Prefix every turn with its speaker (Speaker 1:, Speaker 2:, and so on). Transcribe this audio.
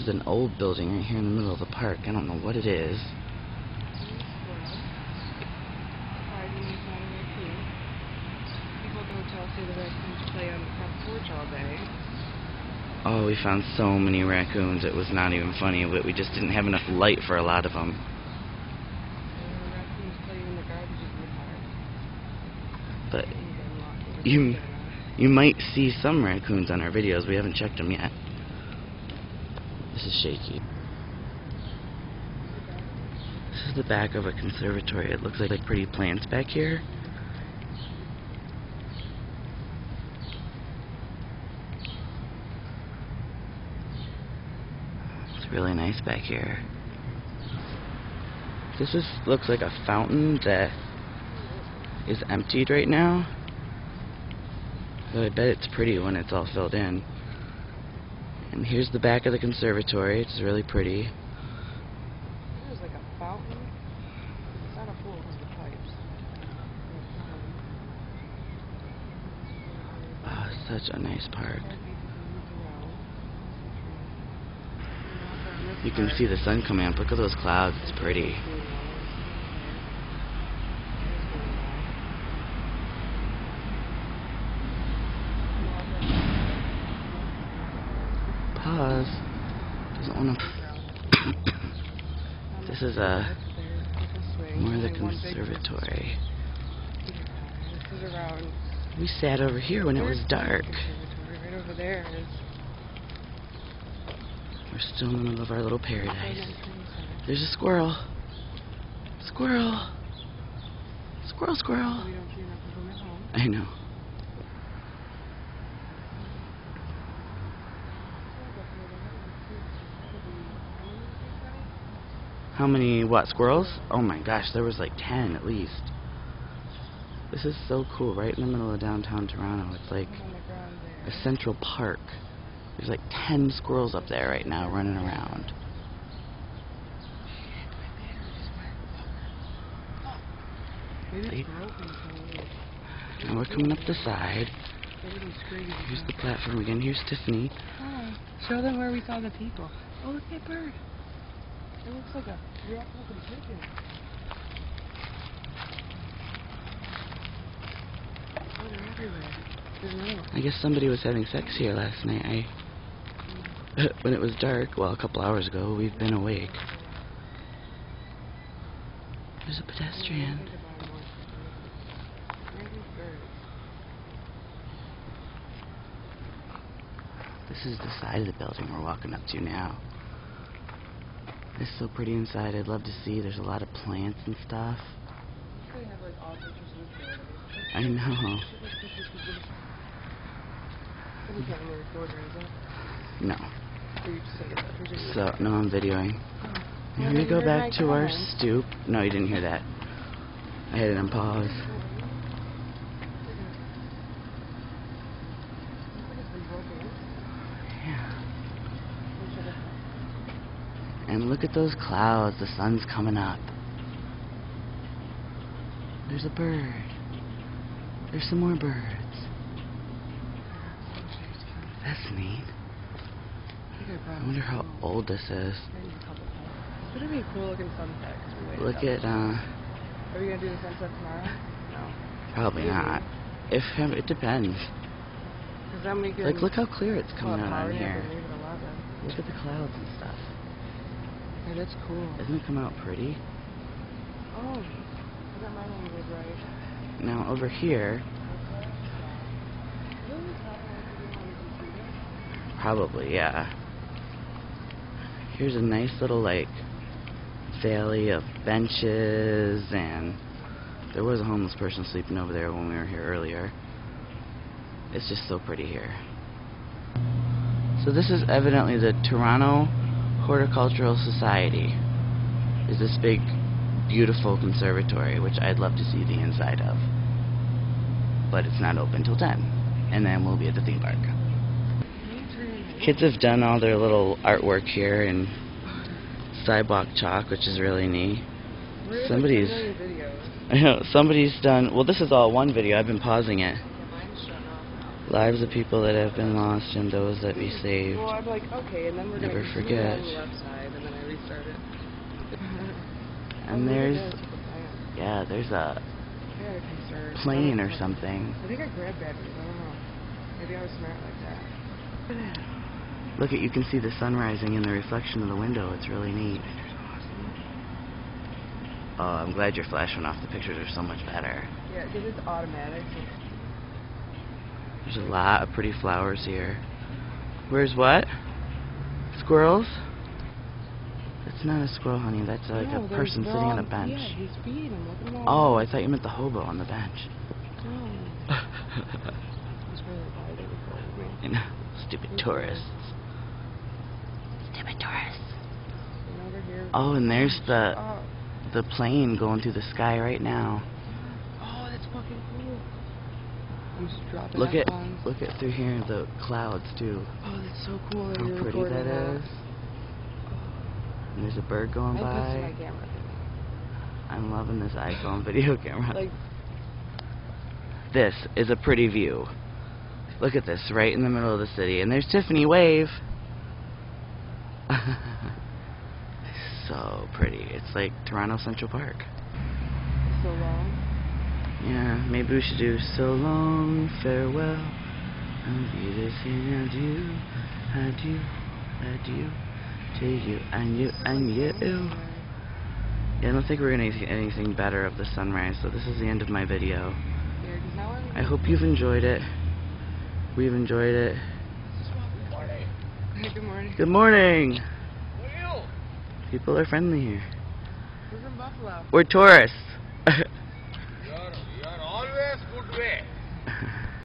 Speaker 1: is an old building right here in the middle of the park. I don't know what it is. Oh, we found so many raccoons. It was not even funny, but we just didn't have enough light for a lot of them. But You- you might see some raccoons on our videos. We haven't checked them yet. This is shaky. This is the back of a conservatory. It looks like, like pretty plants back here. It's really nice back here. This is looks like a fountain that is emptied right now. I bet it's pretty when it's all filled in. And here's the back of the conservatory. It's really pretty.
Speaker 2: There's like a fountain. It's not a pool because the pipes.
Speaker 1: Oh, such a nice park. You can see the sun coming up. Look at those clouds. It's pretty. Pause. Doesn't want to. This is a more of the conservatory. We sat over here when it was dark. We're still in the middle of our little paradise. There's a squirrel. Squirrel. Squirrel, squirrel.
Speaker 2: I don't see enough of them at home.
Speaker 1: I know. How many, what, squirrels? Oh my gosh, there was like 10 at least. This is so cool, right in the middle of downtown Toronto. It's like a central park. There's like 10 squirrels up there right now running around. Now we're coming up the side. Here's the platform again. Here's Tiffany.
Speaker 2: Hi. Show them where we saw the people. Oh, look at that bird. It looks like a oh, real fucking chicken. Oh.
Speaker 1: I guess somebody was having sex here last night. I, when it was dark, well, a couple hours ago, we've been awake. There's a pedestrian. This is the side of the building we're walking up to now. It's so pretty inside. I'd love to see. There's a lot of plants and stuff. I know. No. So, no, I'm videoing. Let me go back to our stoop. No, you didn't hear that. I had it on pause. And look at those clouds. The sun's coming up. There's a bird. There's some more birds. That's neat. I wonder how old this is.
Speaker 2: It's gonna be a cool looking sunset. we
Speaker 1: Look at, uh,
Speaker 2: Are we gonna do the sunset tomorrow? No.
Speaker 1: probably
Speaker 2: Maybe.
Speaker 1: not. If it depends.
Speaker 2: Then we can.
Speaker 1: Like, look how clear it's coming out on here.
Speaker 2: and leave at 11.
Speaker 1: Look at the clouds and stuff.
Speaker 2: That's cool.
Speaker 1: Doesn't it come out pretty?
Speaker 2: Oh, I got my language right.
Speaker 1: Now over here, probably, yeah. Here's a nice little like valley of benches and there was a homeless person sleeping over there when we were here earlier. It's just so pretty here. So this is evidently the Toronto Horticultural Society. Is this big beautiful conservatory which I'd love to see the inside of. But it's not open till 10 and then we'll be at the theme park. Kids have done all their little artwork here in sidewalk chalk, which is really neat. Somebody's-
Speaker 2: Like 10 million videos.
Speaker 1: I know somebody's done. Well, this is all one video. I've been pausing it.
Speaker 2: Yeah, mine's shut off now.
Speaker 1: Lives of people that have been lost and those that be saved.
Speaker 2: Well, I'm like, okay, and then we're
Speaker 1: Never
Speaker 2: gonna
Speaker 1: forget.
Speaker 2: on the left side, and then I restart it.
Speaker 1: And there's,
Speaker 2: this, look at that.
Speaker 1: yeah, there's a
Speaker 2: I got a
Speaker 1: plane or something.
Speaker 2: I think I grabbed batteries. I don't know. Maybe I was smart like that. Look at that.
Speaker 1: Look at, you can see the sun rising in the reflection of the window. It's really neat. Oh, I'm glad your flash went off. The pictures are so much better.
Speaker 2: Yeah, because it's automatic. So
Speaker 1: There's a lot of pretty flowers here. Where's what? Squirrels? That's not a squirrel, honey. That's like
Speaker 2: no,
Speaker 1: a person sitting on a bench.
Speaker 2: Yeah, he's feeding them. Look at them
Speaker 1: Oh. I thought you meant the hobo on the bench.
Speaker 2: No. That's really why they recorded me.
Speaker 1: you know, stupid tourists. Stupid tourists.
Speaker 2: And.
Speaker 1: Oh, and there's the
Speaker 2: Oh,
Speaker 1: the plane going through the sky right now.
Speaker 2: oh, that's fucking cool. I'm just dropping
Speaker 1: Look at look at through here the clouds too.
Speaker 2: Oh, that's so cool.
Speaker 1: How
Speaker 2: you're
Speaker 1: pretty that is. And there's a bird going
Speaker 2: I
Speaker 1: by.
Speaker 2: camera.
Speaker 1: I'm loving this iPhone video camera.
Speaker 2: Like,
Speaker 1: This is a pretty view. Look at this, right in the middle of the city. And there's Tiffany Wave. so pretty. It's like Toronto Central Park.
Speaker 2: so long.
Speaker 1: Yeah, maybe we should do so long, farewell. I'll be the same adieu, adieu, adieu to you and you and you. Yeah, I don't think we're gonna see anything better of the sunrise, so this is the end of my video.
Speaker 2: Yeah, 'cause now I'm-
Speaker 1: hope you've enjoyed it. We've enjoyed it.
Speaker 2: Good morning.
Speaker 1: Good morning! People are friendly here.
Speaker 2: We're from Buffalo.
Speaker 1: We're tourists.
Speaker 3: 对。